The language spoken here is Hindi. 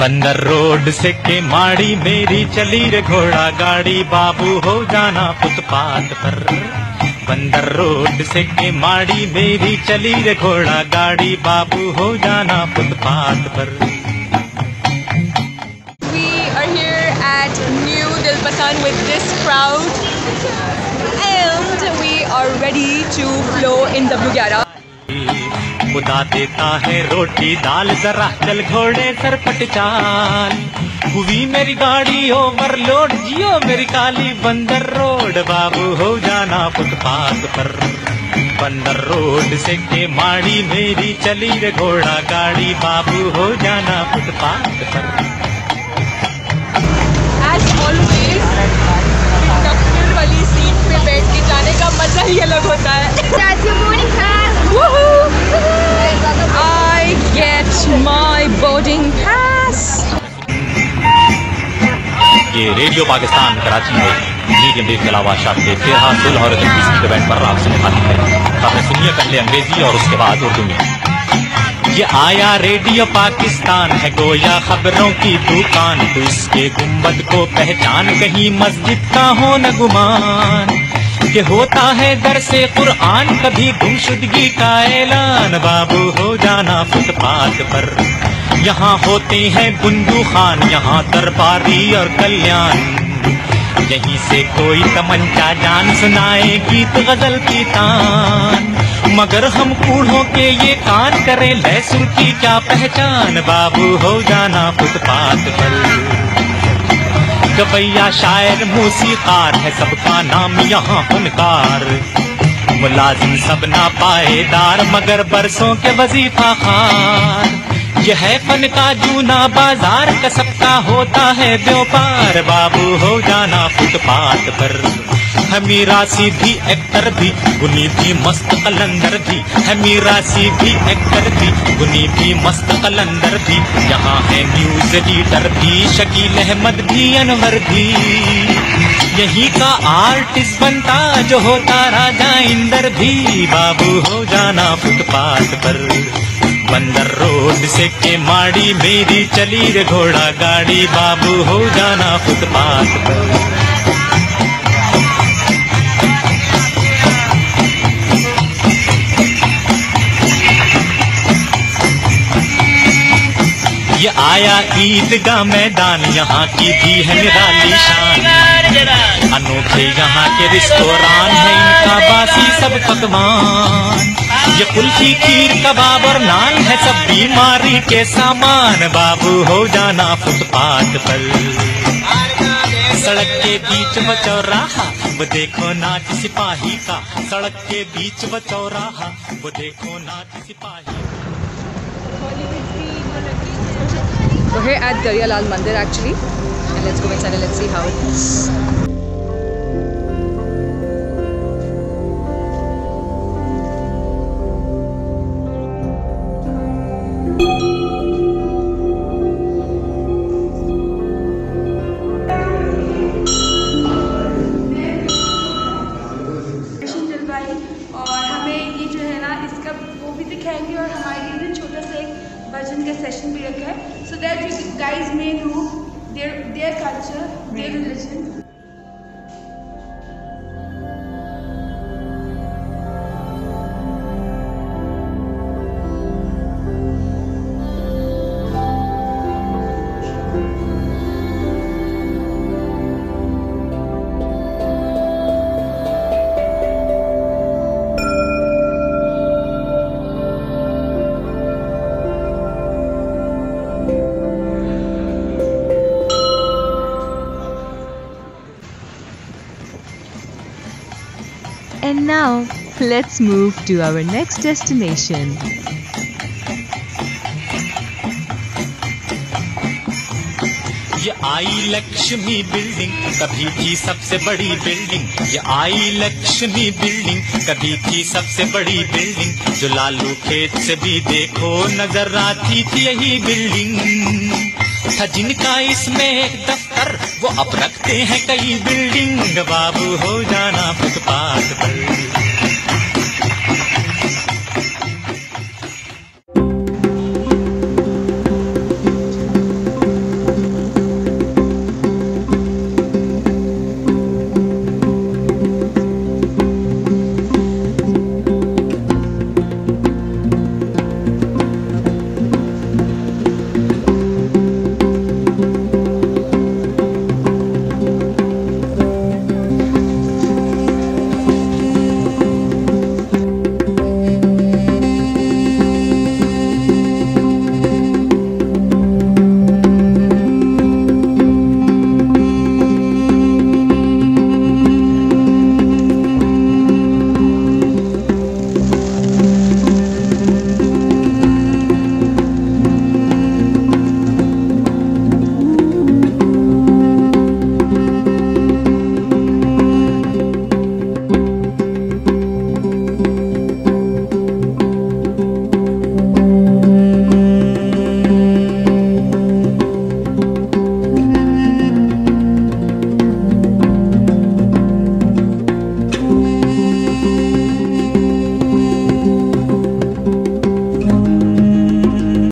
बंदर रोड से के माड़ी, मेरी चली रे घोड़ा गाड़ी। बाबू हो जाना फुटपाथ पर। बंदर रोड से के माड़ी, मेरी चली रे घोड़ा गाड़ी। बाबू हो जाना फुटपाथ पर। With this crowd, and we ready to flow in W11. खुदा देता है रोटी दाल जरा चल घोड़े सरपट चाल। हुई मेरी गाड़ी ओवरलोड जियो मेरी काली बंदर रोड बाबू हो जाना फुटपाथ पर। बंदर रोड से के माड़ी मेरी चली रे घोड़ा गाड़ी बाबू हो जाना फुटपाथ पर। As always, कंडक्टर वाली सीट पे बैठ के जाने का मज़ा ही अलग होता है। ये रेडियो पाकिस्तान, कराची में मीडियम वेव के अलावा वेव तेरह, सोलह और इकतीस की बैंड पर आपसे निभाती है। खबरें सुनिए पहले अंग्रेज़ी और उसके बाद उर्दू में। ये आया रेडियो पाकिस्तान है गोया खबरों की दुकान। तो इसके गुंबद को पहचान, कहीं मस्जिद का हो न गुमान। ये होता है दर से कुरआन कभी गुमशुदगी का ऐलान। बाबू हो जाना फुटपाथ पर। यहाँ होते हैं बुंदू खान यहाँ दरबारी और कल्याण। यहीं से कोई तमंचा जान सुनाए गीत गज़ल की तान। मगर हम कूढ़ों के ये कान करें लहसुर की क्या पहचान? बाबू हो जाना फुटपाथ पर गवैया शायर मूसीकार है, सबका नाम यहाँ फनकार मुलाजिम सब ना पाएदार, मगर बरसों के वजीफा खार यह है फन का जूना बाज़ार का होता है व्यापार। बाबू हो जाना फुटपाथ पर। है मीरा भी एक्टर भी, गुनी भी मस्त कलंदर भी। है मीरा भी एक्टर भी, गुनी भी मस्त कलंदर भी। यहाँ है न्यूज़ रीडर भी, शकील अहमद भी, अनवर भी। यही का आर्टिस्ट बनता, जो होता राजा इंदर भी। बाबू हो जाना फुटपाथ पर। बंदर रोड से के माड़ी मेरी चली रे घोड़ा गाड़ी। बाबू हो जाना फुटपाथ पर। ये आया ईदगाह मैदान यहाँ की भी है निराली शान। अनोखे यहाँ के रिश्तोरान है इनका बासी सब पकवान। कुल्फी, खीर, कबाब और नान है सब बीमारी के सामान बाबू, हो जाना फुटपाथ पर सड़क के बीच वो चौराहा, वो देखो नाच सिपाही का सड़क के बीच वो चौराहा, वो देखो नाच सिपाही We're here at Daryalal Mandir actually. And let's go inside and let's see. भजन का सेशन भी रखा है। So that you guys may know their their culture their religion And now, let's move to our next destination. ये आई लक्ष्मी बिल्डिंग कभी थी सबसे बड़ी बिल्डिंग। ये आई लक्ष्मी बिल्डिंग कभी थी सबसे बड़ी बिल्डिंग। जो लालू खेत से भी देखो नज़र आती थी यही बिल्डिंग। था जिनका इसमें एक दफ्तर वो अब रखते हैं कई बिल्डिंग। बाबू हो जाना